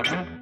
Action.